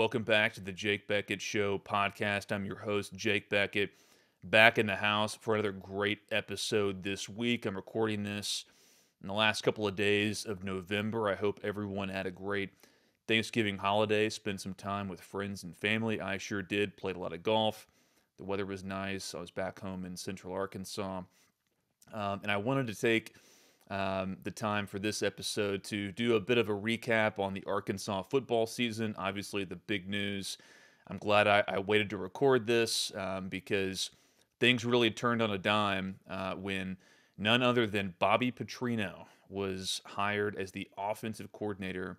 welcome back to the Jake Bequette Show podcast. I'm your host, Jake Bequette, back in the house for another great episode this week. I'm recording this in the last couple of days of November. I hope everyone had a great Thanksgiving holiday, spent some time with friends and family. I sure did, played a lot of golf. The weather was nice. I was back home in central Arkansas. Um, and I wanted to take um, the time for this episode to do a bit of a recap on the Arkansas football season. Obviously, the big news. I'm glad I, I waited to record this um, because things really turned on a dime uh, when none other than Bobby Petrino was hired as the offensive coordinator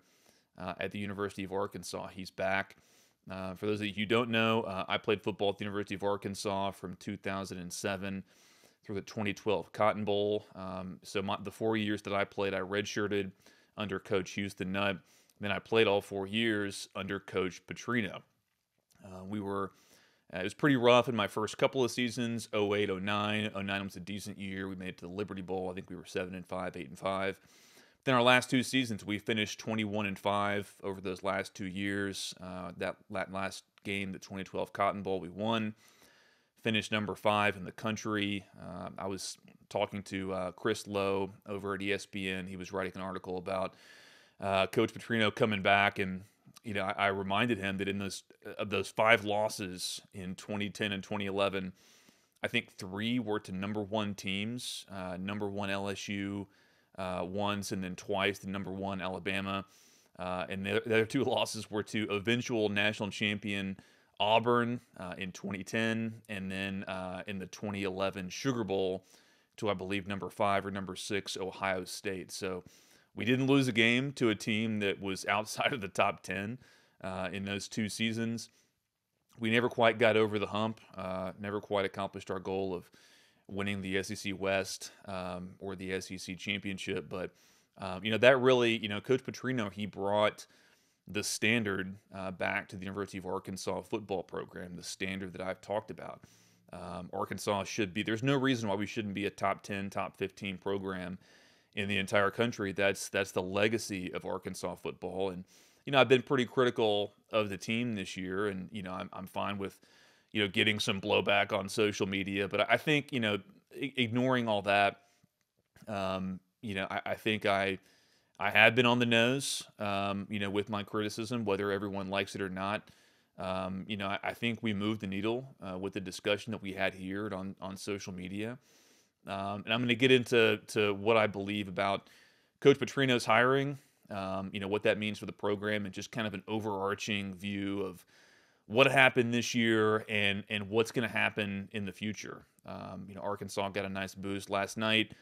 uh, at the University of Arkansas. He's back. Uh, for those of you who don't know, uh, I played football at the University of Arkansas from 2007 through the 2012 Cotton Bowl. Um, so my, the four years that I played, I redshirted under Coach Houston Nutt. Then I played all four years under Coach Petrino. Uh, we were, uh, it was pretty rough in my first couple of seasons 08, 09. 09 was a decent year. We made it to the Liberty Bowl. I think we were 7 and 5, 8 and 5. Then our last two seasons, we finished 21 and 5 over those last two years. Uh, that, that last game, the 2012 Cotton Bowl, we won finished number five in the country. Uh, I was talking to uh, Chris Low over at ESPN. He was writing an article about uh, Coach Petrino coming back, and you know, I, I, reminded him that in those of those five losses in 2010 and 2011, I think three were to number one teams, uh, number one LSU uh, once, and then twice to number one Alabama. Uh, and the, the other two losses were to eventual national champion Auburn uh, in 2010, and then uh, in the 2011 Sugar Bowl to, I believe, number five or number six, Ohio State. So we didn't lose a game to a team that was outside of the top 10 uh, in those two seasons. We never quite got over the hump, uh, never quite accomplished our goal of winning the SEC West um, or the SEC championship. But, um, you know, that really, you know, Coach Petrino, he brought – the standard uh, back to the University of Arkansas football program, the standard that I've talked about. Um, Arkansas should be, there's no reason why we shouldn't be a top 10, top 15 program in the entire country. That's, that's the legacy of Arkansas football. And, you know, I've been pretty critical of the team this year, and, you know, I'm, I'm fine with, you know, getting some blowback on social media. But I think, you know, ignoring all that, um, you know, I, I think I, I have been on the nose, um, you know, with my criticism, whether everyone likes it or not. Um, you know, I, I, think we moved the needle uh, with the discussion that we had here on on social media, um, and I'm going to get into to what I believe about Coach Petrino's hiring. Um, you know what that means for the program, and just kind of an overarching view of what happened this year and and what's going to happen in the future. Um, you know, Arkansas got a nice boost last night.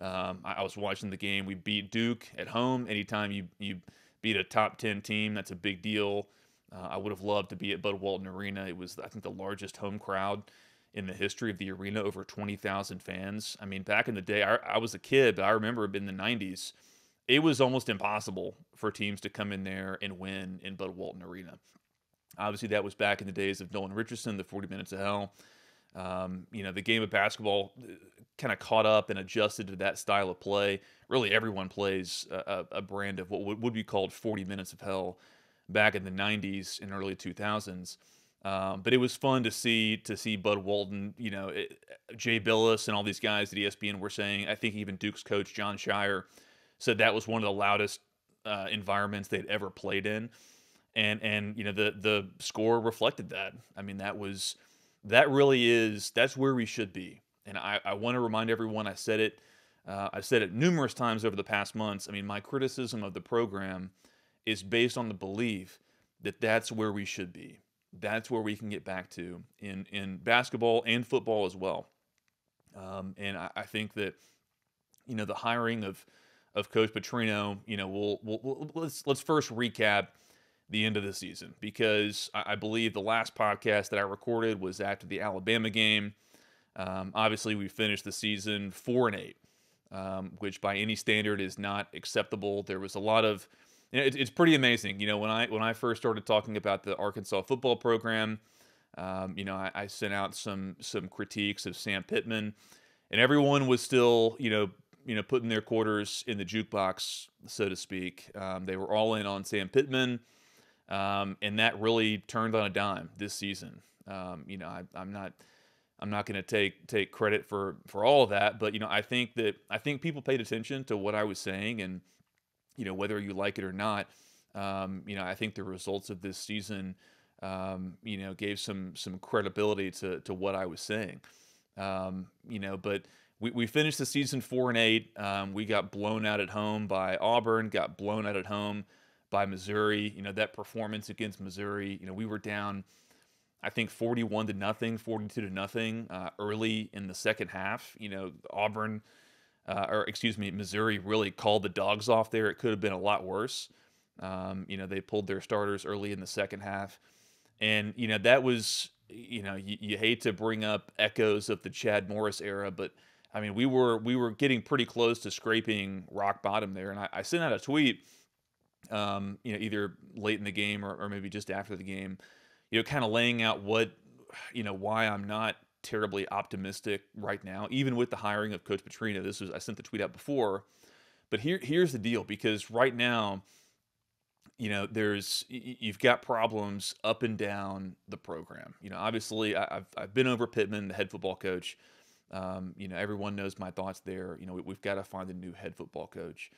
Um, I, I, was watching the game. We beat Duke at home. Anytime you you beat a top ten team, that's a big deal. Uh, I would have loved to be at Bud Walton Arena. It was, I think, the largest home crowd in the history of the arena, over 20,000 fans. I mean, back in the day, I, I, was a kid, but I remember in the 90s, it was almost impossible for teams to come in there and win in Bud Walton Arena. Obviously, that was back in the days of Nolan Richardson, the 40 Minutes of Hell. Um, you know, the game of basketball uh, kind of caught up and adjusted to that style of play. Really, everyone plays a, a brand of what would be called 40 minutes of hell back in the 90s and early 2000s. Um, but it was fun to see to see Bud Walton, you know, it, Jay Bilas, and all these guys at ESPN were saying. I think even Duke's coach Jon Scheyer said that was one of the loudest uh, environments they'd ever played in, and and you know the the score reflected that. I mean that was that really is that's where we should be. And I, I want to remind everyone I said it uh, I've said it numerous times over the past months. I mean, my criticism of the program is based on the belief that that's where we should be. That's where we can get back to in in basketball and football as well. Um, and I, I, think that you know the hiring of of Coach Petrino. You know, we'll, we'll, we'll let's let's first recap the end of the season because I, believe the last podcast that I recorded was after the Alabama game. Um, obviously, we finished the season four and eight, um, which by any standard is not acceptable. There was a lot of you know, it, it's pretty amazing. You know, when I when I first started talking about the Arkansas football program, um, you know, I, I sent out some some critiques of Sam Pittman, and everyone was still you know you know putting their quarters in the jukebox, so to speak. Um, they were all in on Sam Pittman. Um, and that really turned on a dime this season. Um, you know, I, I'm not. I'm not going to take take credit for for all of that, but you know, I think that I think people paid attention to what I was saying, and you know, whether you like it or not, um, you know, I think the results of this season, um, you know, gave some some credibility to to what I was saying. Um, you know, but we, we finished the season four and eight. Um, we got blown out at home by Auburn, got blown out at home by Missouri. You know, that performance against Missouri, you know, we were down, I think 41 to nothing, 42 to nothing uh, early in the second half. You know, Auburn, uh, or excuse me, Missouri really called the dogs off there. It could have been a lot worse. Um, you know, they pulled their starters early in the second half. And, you know, that was, you know, you, you hate to bring up echoes of the Chad Morris era, but I mean, we were we were getting pretty close to scraping rock bottom there. And I, I sent out a tweet, um, you know, either late in the game or, or maybe just after the game, you know, kind of laying out what, you know, why I'm not terribly optimistic right now, even with the hiring of Coach Petrino. This was I sent the tweet out before, but here here's the deal because right now you know, there's you've got problems up and down the program. You know, obviously, I've I've been over Pittman, the head football coach. Um, you know, everyone knows my thoughts there. You know, we, have got to find a new head football coach.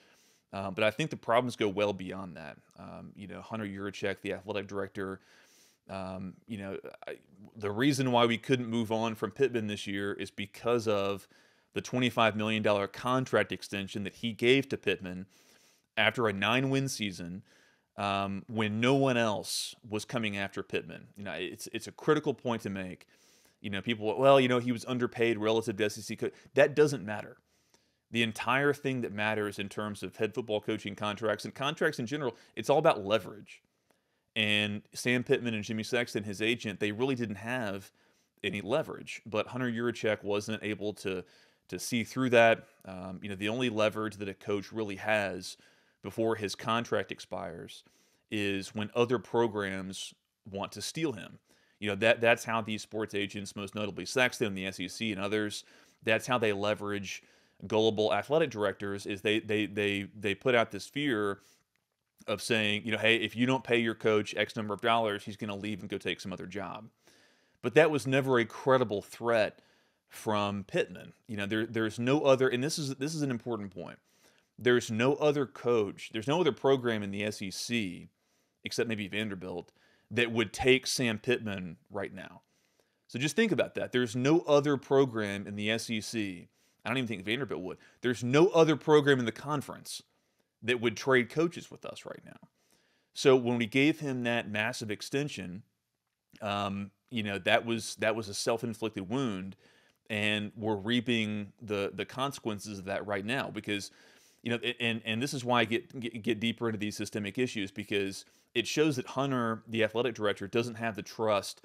Um, but I think the problems go well beyond that. Um, you know, Hunter Yurachek, the athletic director. Um, you know, I, the reason why we couldn't move on from Pittman this year is because of the $25 million contract extension that he gave to Pittman after a nine-win season um, when no one else was coming after Pittman. You know, it's it's a critical point to make. You know, people, well, you know, he was underpaid relative to SEC. that doesn't matter. The entire thing that matters in terms of head football coaching contracts and contracts in general, it's all about leverage. And Sam Pittman and Jimmy Sexton, his agent, they really didn't have any leverage. But Hunter Yurachek wasn't able to to see through that. Um, you know, the only leverage that a coach really has before his contract expires is when other programs want to steal him. You know, that that's how these sports agents, most notably Sexton, the SEC, and others, that's how they leverage gullible athletic directors is they they they they put out this fear of saying, you know, hey, if you don't pay your coach X number of dollars, he's going to leave and go take some other job. But that was never a credible threat from Pittman. You know, there there's no other, and this is this is an important point there's no other coach, there's no other program in the SEC, except maybe Vanderbilt, that would take Sam Pittman right now. So just think about that. There's no other program in the SEC. I don't even think Vanderbilt would. There's no other program in the conference that would trade coaches with us right now. So when we gave him that massive extension, um, you know that was that was a self-inflicted wound, and we're reaping the the consequences of that right now because you know, and and this is why I get, get get deeper into these systemic issues because it shows that Hunter, the athletic director, doesn't have the trust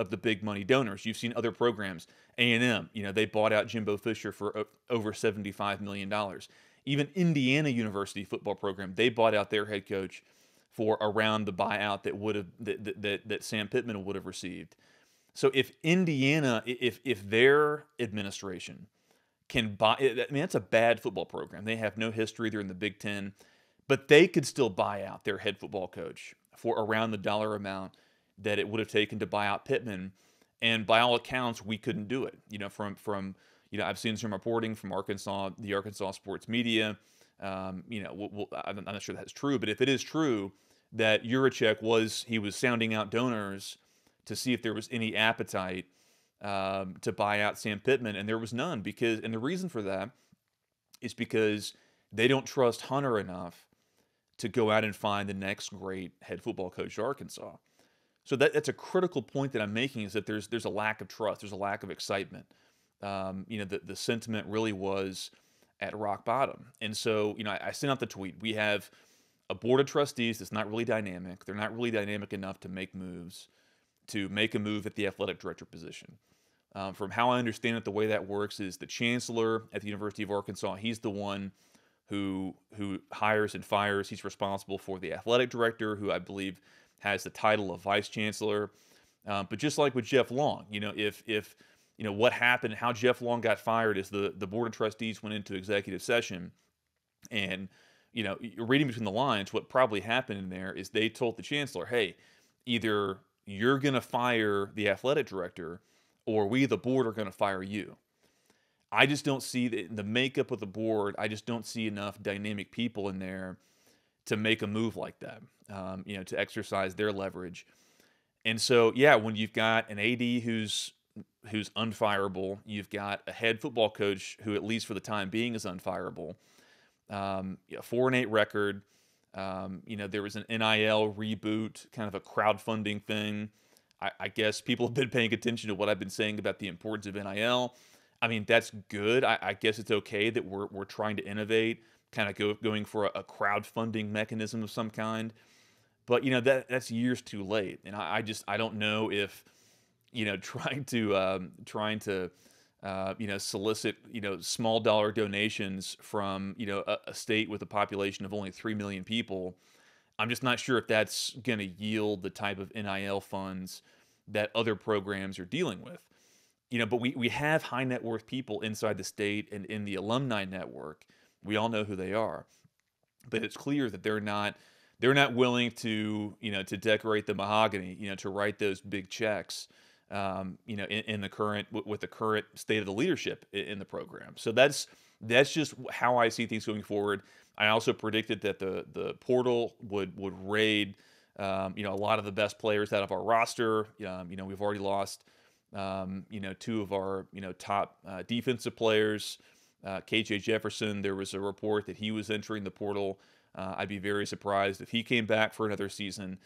of the big money donors. You've seen other programs, A and M. You know, they bought out Jimbo Fisher for uh, over seventy five million dollars. Even Indiana University football program, they bought out their head coach for around the buyout that would have that, that, that Sam Pittman would have received. So if Indiana, if if their administration can buy. I mean, that's a bad football program. They have no history. They're in the Big Ten, but they could still buy out their head football coach for around the dollar amount that it would have taken to buy out Pittman. And by all accounts, we couldn't do it. You know, from from you know, I've seen some reporting from Arkansas, the Arkansas sports media. Um, you know, we'll, we'll, I'm not sure that's true, but if it is true that Yurachek was he was sounding out donors to see if there was any appetite um, to buy out Sam Pittman, and there was none because, and the reason for that is because they don't trust Hunter enough to go out and find the next great head football coach to Arkansas. So that, that's a critical point that I'm making is that there's there's a lack of trust, there's a lack of excitement. Um, you know, the, the sentiment really was at rock bottom. And so, you know, I, I sent out the tweet. We have a board of trustees that's not really dynamic. They're not really dynamic enough to make moves, to make a move at the athletic director position. Um, from how I understand it, the way that works is the chancellor at the University of Arkansas. He's the one who who hires and fires. He's responsible for the athletic director, who I believe has the title of vice chancellor. Um, but just like with Jeff Long, you know, if if you know what happened, how Jeff Long got fired is the the board of trustees went into executive session and you know, reading between the lines, what probably happened in there is they told the chancellor, hey, either you're going to fire the athletic director or we, the board, are going to fire you. I just don't see the, the makeup of the board. I just don't see enough dynamic people in there to make a move like that, um, you know, to exercise their leverage. And so, yeah, when you've got an AD who's who's unfireable, you've got a head football coach who, at least for the time being, is unfireable. Um, a four and eight record. Um, you know, there was an NIL reboot, kind of a crowdfunding thing. I, I, guess people have been paying attention to what I've been saying about the importance of NIL. I mean, that's good. I, I guess it's okay that we're, we're trying to innovate, kind of go, going for a, a crowdfunding mechanism of some kind. But you know that that's years too late, and I, I just I don't know if you know trying to um, trying to uh, you know, solicit, you know, small dollar donations from, you know, a, a, state with a population of only 3 million people, I'm just not sure if that's going to yield the type of NIL funds that other programs are dealing with. You know, but we, we have high net worth people inside the state and in the alumni network. We all know who they are. But it's clear that they're not they're not willing to, you know, to decorate the mahogany, you know, to write those big checks um, you know, in, in the current with the current state of the leadership in, the program. So that's that's just how I see things going forward. I also predicted that the the portal would would raid, um, you know, a lot of the best players out of our roster. Um, you know, we've already lost, um, you know, two of our you know top uh, defensive players. Uh, KJ Jefferson. There was a report that he was entering the portal. Uh, I'd be very surprised if he came back for another season.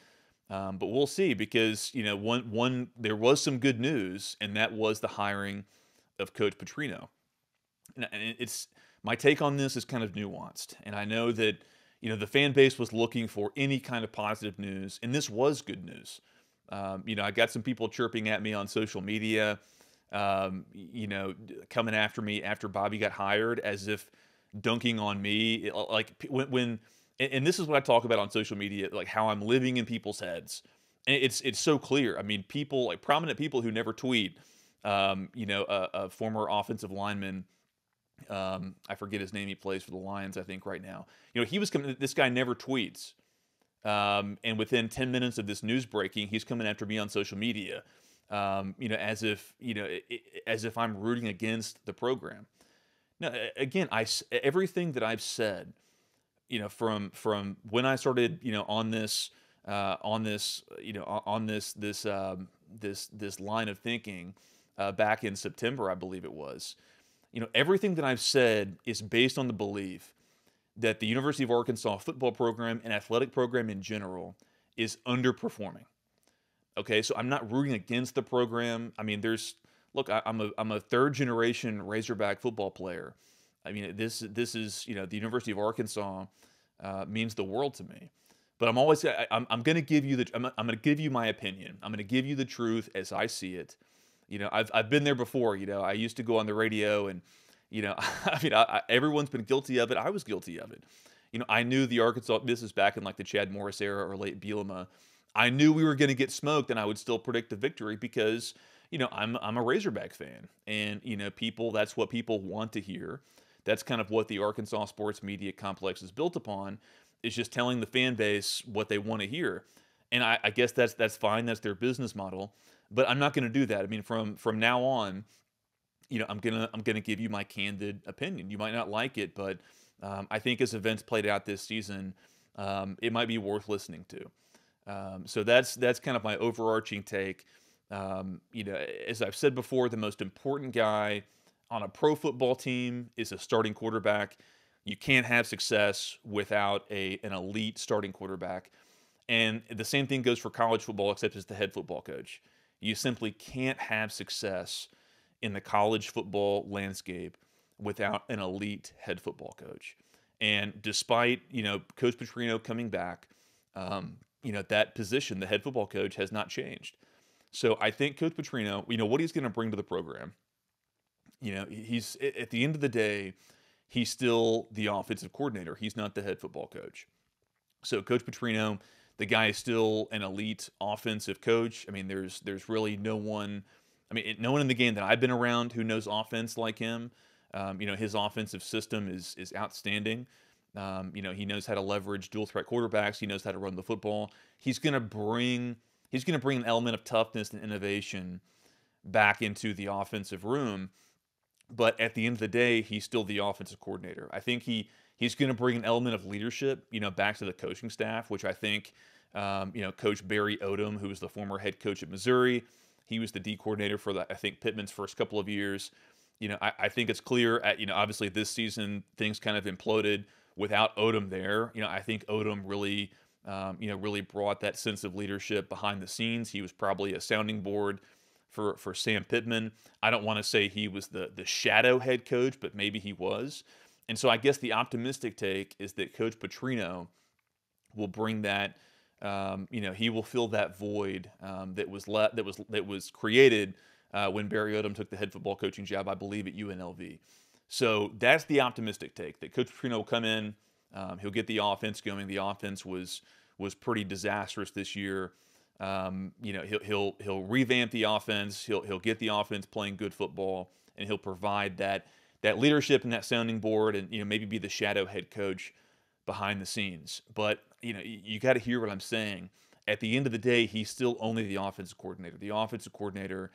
Um, but we'll see because you know one one there was some good news, and that was the hiring of Coach Petrino. And it's my take on this is kind of nuanced, and I know that you know the fan base was looking for any kind of positive news, and this was good news. Um, you know, I got some people chirping at me on social media, um, you know, coming after me after Bobby got hired, as if dunking on me. Like when, when and, this is what I talk about on social media, like how I'm living in people's heads. And it's it's so clear. I mean, people like prominent people who never tweet. Um, you know, a, a, former offensive lineman. Um, I forget his name. He plays for the Lions, I think, right now. You know, he was coming. This guy never tweets. Um, and within 10 minutes of this news breaking, he's coming after me on social media. Um, you know, as if you know, as if I'm rooting against the program. Now, again, I everything that I've said you know from from when I started you know on this uh, on this you know on this this um, this this line of thinking uh, back in September I believe it was you know everything that I've said is based on the belief that the University of Arkansas football program and athletic program in general is underperforming. Okay, so I'm not rooting against the program. I mean, there's look, I, am a I'm a third generation Razorback football player. I mean, this this is you know the University of Arkansas uh, means the world to me. But I'm always I, I'm, I'm going to give you the I'm, I'm going to give you my opinion. I'm going to give you the truth as I see it. You know, I've I've been there before. You know, I used to go on the radio and you know, I mean, I, I, everyone's been guilty of it. I was guilty of it. You know, I knew the Arkansas. This is back in like the Chad Morris era or late Bielema. I knew we were going to get smoked, and I would still predict the victory because you know I'm I'm a Razorback fan, and you know people that's what people want to hear. That's kind of what the Arkansas sports media complex is built upon, is just telling the fan base what they want to hear. And I, I guess that's that's fine. That's their business model. But I'm not going to do that. I mean, from from now on, you know, I'm gonna I'm gonna give you my candid opinion. You might not like it, but um, I think as events played out this season, um, it might be worth listening to. Um, so that's that's kind of my overarching take. Um, you know, as I've said before, the most important guy on a pro football team is a starting quarterback. You can't have success without a an elite starting quarterback. And the same thing goes for college football, except as the head football coach. You simply can't have success in the college football landscape without an elite head football coach. And despite you know Coach Petrino coming back, um, you know that position, the head football coach, has not changed. So I think Coach Petrino, you know what he's going to bring to the program you know, he's at the end of the day, he's still the offensive coordinator. He's not the head football coach. So Coach Petrino, the guy is still an elite offensive coach. I mean, there's there's really no one. I mean, no one in the game that I've been around who knows offense like him. Um, you know, his offensive system is is outstanding. Um, you know, he knows how to leverage dual threat quarterbacks. He knows how to run the football. He's going to bring he's going to bring an element of toughness and innovation back into the offensive room. But at the end of the day, he's still the offensive coordinator. I think he he's going to bring an element of leadership, you know, back to the coaching staff, which I think, um, you know, Coach Barry Odom, who was the former head coach at Missouri, he was the D coordinator for the I think Pittman's first couple of years. You know, I, I think it's clear at you know obviously this season things kind of imploded without Odom there. You know, I think Odom really. Um, you know, really brought that sense of leadership behind the scenes. He was probably a sounding board for for Sam Pittman. I don't want to say he was the the shadow head coach, but maybe he was. And so I guess the optimistic take is that Coach Petrino will bring that. Um, you know, he will fill that void um, that was that was that was created uh, when Barry Odom took the head football coaching job, I believe, at UNLV. So that's the optimistic take that Coach Petrino will come in. Um, he'll get the offense going. The offense was was pretty disastrous this year. Um, you know, he'll he'll he'll revamp the offense. He'll he'll get the offense playing good football, and he'll provide that that leadership and that sounding board, and you know maybe be the shadow head coach behind the scenes. But you know, you, you got to hear what I'm saying. At the end of the day, he's still only the offensive coordinator. The offensive coordinator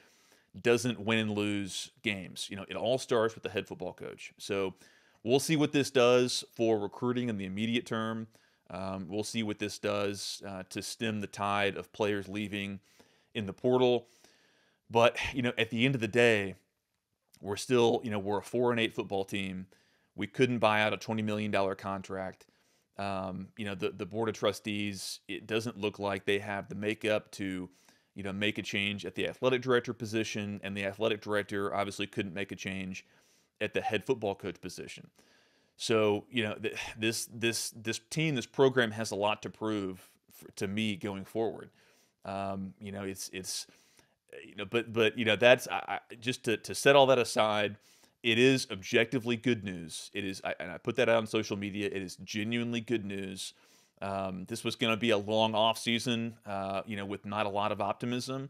doesn't win and lose games. You know, it all starts with the head football coach. So we'll see what this does for recruiting in the immediate term. Um, we'll see what this does uh, to stem the tide of players leaving in the portal. But, you know, at the end of the day, we're still, you know, we're a four and eight football team. We couldn't buy out a $20 million contract. Um, you know, the, the board of trustees, it doesn't look like they have the makeup to, you know, make a change at the athletic director position. And the athletic director obviously couldn't make a change at the head football coach position. So you know this this this team, this program has a lot to prove to me going forward. Um, you know, it's it's you know, but but you know that's I, just to to set all that aside. It is objectively good news. It is, I, and I put that out on social media. It is genuinely good news. Um, this was going to be a long off season, uh, you know, with not a lot of optimism.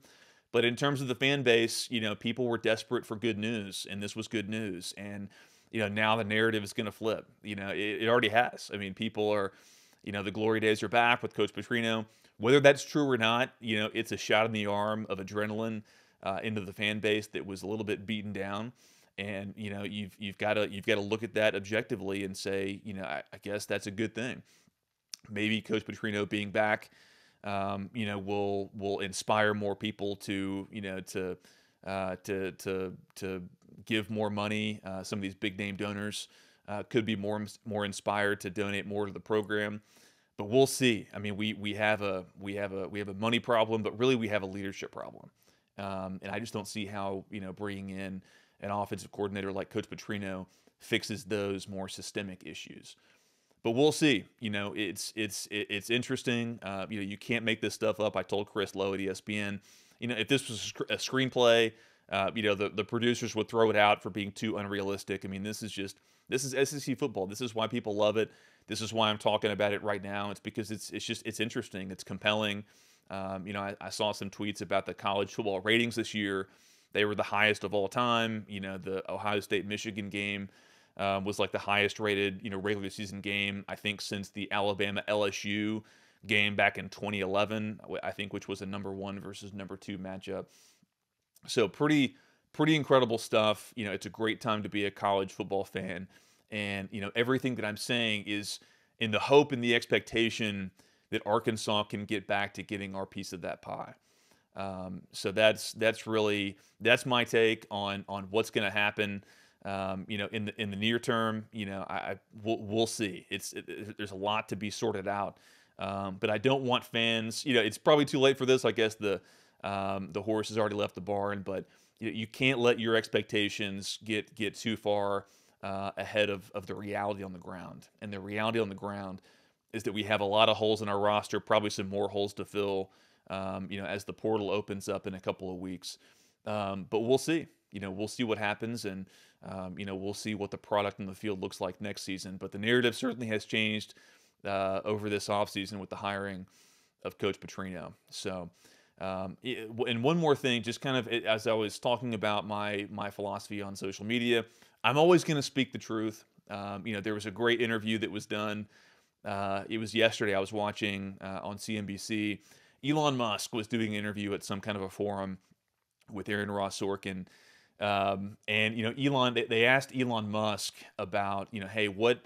But in terms of the fan base, you know, people were desperate for good news, and this was good news. And you know, now the narrative is going to flip. You know, it, it, already has. I mean, people are, you know, the glory days are back with Coach Petrino. Whether that's true or not, you know, it's a shot in the arm of adrenaline uh, into the fan base that was a little bit beaten down. And you know, you've you've got to you've got to look at that objectively and say, you know, I, I guess that's a good thing. Maybe Coach Petrino being back, um, you know, will will inspire more people to you know to uh, to to to give more money. Uh, some of these big name donors uh, could be more more inspired to donate more to the program. But we'll see. I mean, we we have a we have a we have a money problem, but really we have a leadership problem. Um, and I just don't see how you know bringing in an offensive coordinator like Coach Petrino fixes those more systemic issues. But we'll see. You know, it's it's it's interesting. Uh, you know, you can't make this stuff up. I told Chris Low at ESPN. You know, if this was a screenplay, uh, you know, the, the producers would throw it out for being too unrealistic. I mean, this is just this is SEC football. This is why people love it. This is why I'm talking about it right now. It's because it's it's just it's interesting. It's compelling. Um, you know, I, I, saw some tweets about the college football ratings this year. They were the highest of all time. You know, the Ohio State Michigan game um, was like the highest rated you know regular season game I think since the Alabama LSU game back in 2011. I think which was a number one versus number two matchup. So pretty pretty incredible stuff. You know, it's a great time to be a college football fan, and you know everything that I'm saying is in the hope and the expectation that Arkansas can get back to getting our piece of that pie. Um, so that's that's really that's my take on on what's going to happen. Um, you know, in the in the near term, you know, I, I we'll, we'll see. It's it, there's a lot to be sorted out, um, but I don't want fans. You know, it's probably too late for this. I guess the um, the horse has already left the barn, but you, you can't let your expectations get get too far uh, ahead of, of the reality on the ground. And the reality on the ground is that we have a lot of holes in our roster, probably some more holes to fill. Um, you know, as the portal opens up in a couple of weeks, um, but we'll see. You know, we'll see what happens, and um, you know, we'll see what the product in the field looks like next season. But the narrative certainly has changed uh, over this offseason with the hiring of Coach Petrino. So. Um, and one more thing, just kind of as I was talking about my my philosophy on social media, I'm always going to speak the truth. Um, you know, there was a great interview that was done. Uh, it was yesterday. I was watching uh, on CNBC. Elon Musk was doing an interview at some kind of a forum with Aaron Ross Sorkin. Um, and you know, Elon, they, asked Elon Musk about, you know, hey, what,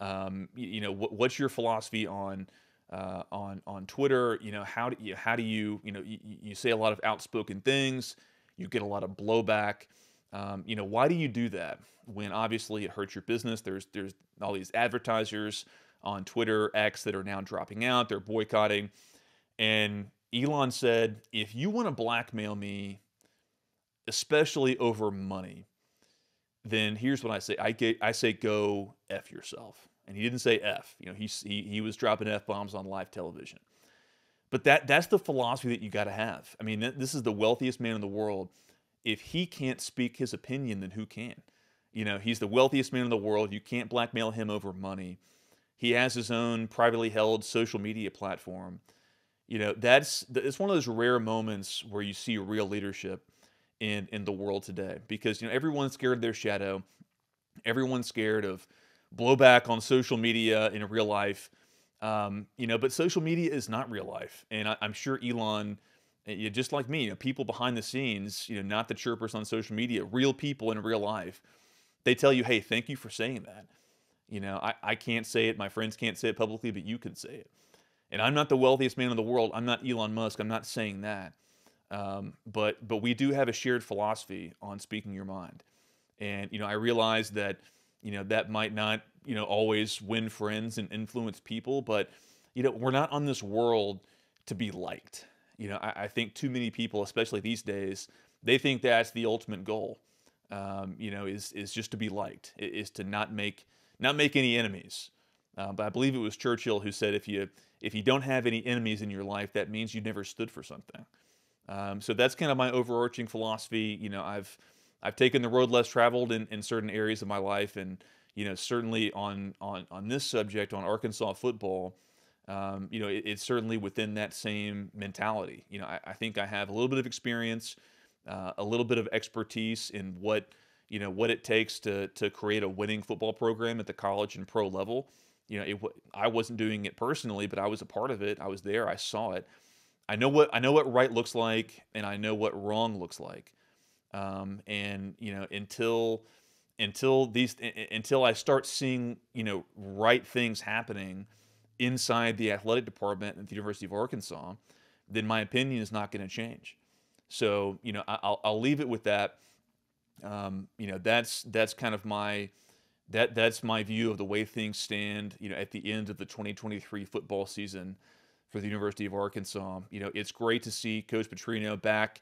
um, you, know, what, what's your philosophy on uh, on on Twitter? You know, how do you how do you you know you, you say a lot of outspoken things, you get a lot of blowback. Um, you know, why do you do that when obviously it hurts your business? There's there's all these advertisers on Twitter X that are now dropping out. They're boycotting, and Elon said, if you want to blackmail me especially over money, then here's what I say. I get I say go f yourself. And he didn't say f. You know, he he, he was dropping f bombs on live television. But that that's the philosophy that you got to have. I mean, this is the wealthiest man in the world. If he can't speak his opinion, then who can? You know, he's the wealthiest man in the world. You can't blackmail him over money. He has his own privately held social media platform. You know, that's it's one of those rare moments where you see real leadership in in the world today because you know everyone's scared of their shadow. Everyone's scared of blowback on social media in real life. Um, you know but social media is not real life. And I, am sure elon eh, just like me you know, people behind the scenes you know not the chirpers on social media real people in real life they tell you hey thank you for saying that. You know I, I can't say it. My friends can't say it publicly but you can say it. And i'm not the wealthiest man in the world. I'm not elon musk. I'm not saying that um, but but we do have a shared philosophy on speaking your mind, and you know I realize that you know that might not you know always win friends and influence people, but you know we're not on this world to be liked. You know I, I think too many people, especially these days, they think that's the ultimate goal. Um, you know is is just to be liked, is to not make not make any enemies. Uh, but I believe it was Churchill who said if you if you don't have any enemies in your life, that means you never stood for something. Um, so that's kind of my overarching philosophy. You know, I've I've taken the road less traveled in, in certain areas of my life, and you know, certainly on on on this subject on Arkansas football, um, you know, it, it's certainly within that same mentality. You know, I, I think I have a little bit of experience, uh, a little bit of expertise in what you know what it takes to to create a winning football program at the college and pro level. You know, it, I wasn't doing it personally, but I was a part of it. I was there. I saw it. I know what I know what right looks like, and I know what wrong looks like. Um, and you know, until until these until I start seeing you know right things happening inside the athletic department at the University of Arkansas, then my opinion is not going to change. So you know, I'll I'll leave it with that. Um, you know, that's that's kind of my that that's my view of the way things stand. You know, at the end of the 2023 football season for the University of Arkansas. You know, it's great to see Coach Petrino back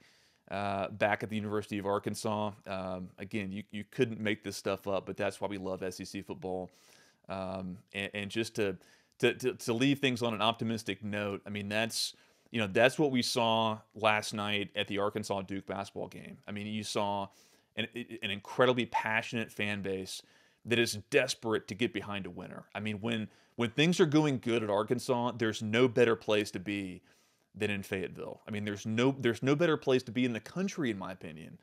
uh, back at the University of Arkansas. Um, again, you, you couldn't make this stuff up, but that's why we love SEC football. Um, and, and, just to, to, to to leave things on an optimistic note, I mean that's you know that's what we saw last night at the Arkansas Duke basketball game. I mean, you saw an, an incredibly passionate fan base that is desperate to get behind a winner. I mean, when when things are going good at Arkansas, there's no better place to be than in Fayetteville. I mean, there's no there's no better place to be in the country, in my opinion,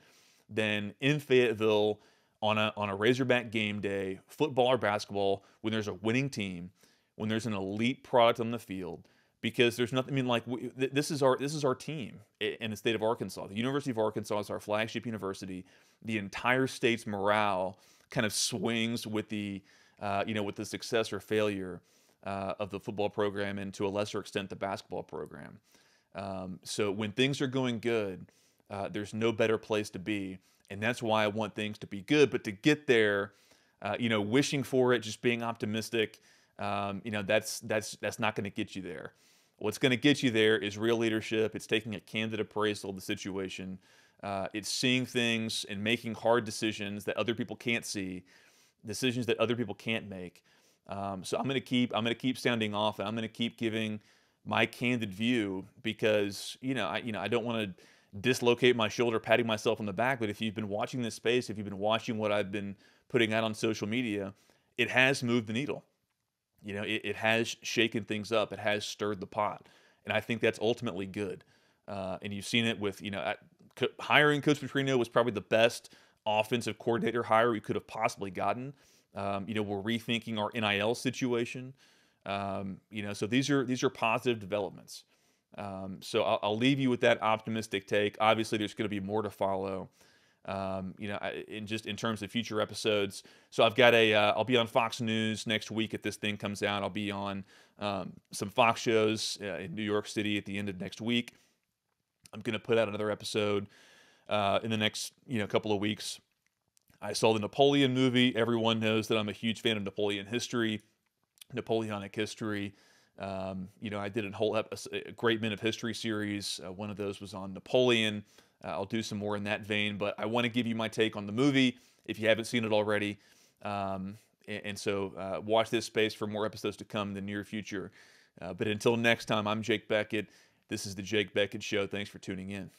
than in Fayetteville on a on a Razorback game day, football or basketball, when there's a winning team, when there's an elite product on the field. Because there's nothing. I mean, like we, this is our this is our team in the state of Arkansas. The University of Arkansas is our flagship university. The entire state's morale kind of swings with the uh, you know with the success or failure uh, of the football program and to a lesser extent the basketball program. Um, so when things are going good, uh, there's no better place to be, and that's why I want things to be good. But to get there, uh, you know, wishing for it, just being optimistic, um, you know, that's that's that's not going to get you there. What's going to get you there is real leadership. It's taking a candid appraisal of the situation. Uh, it's seeing things and making hard decisions that other people can't see, decisions that other people can't make. Um, so I'm going to keep I'm going to keep sounding off, and I'm going to keep giving my candid view because you know I you know I don't want to dislocate my shoulder, patting myself on the back. But if you've been watching this space, if you've been watching what I've been putting out on social media, it has moved the needle. You know, it, it has shaken things up. It has stirred the pot, and I think that's ultimately good. Uh, and you've seen it with you know hiring Coach Petrino was probably the best offensive coordinator hire we could have possibly gotten. Um, you know, we're rethinking our NIL situation. Um, you know, so these are these are positive developments. Um, so I'll, I'll, leave you with that optimistic take. Obviously, there's going to be more to follow. Um, you know, in just in terms of future episodes. So I've got a, uh, I'll be on Fox News next week if this thing comes out. I'll be on um, some Fox shows uh, in New York City at the end of next week. I'm going to put out another episode uh, in the next, you know, couple of weeks. I saw the Napoleon movie. Everyone knows that I'm a huge fan of Napoleon history, Napoleonic history. Um, you know, I did a whole ep- a Great Men of History series. Uh, one of those was on Napoleon. Uh, I'll do some more in that vein, but I want to give you my take on the movie if you haven't seen it already. Um, and, and, so uh, watch this space for more episodes to come in the near future. Uh, but until next time, I'm Jake Bequette. This is the Jake Bequette Show. Thanks for tuning in.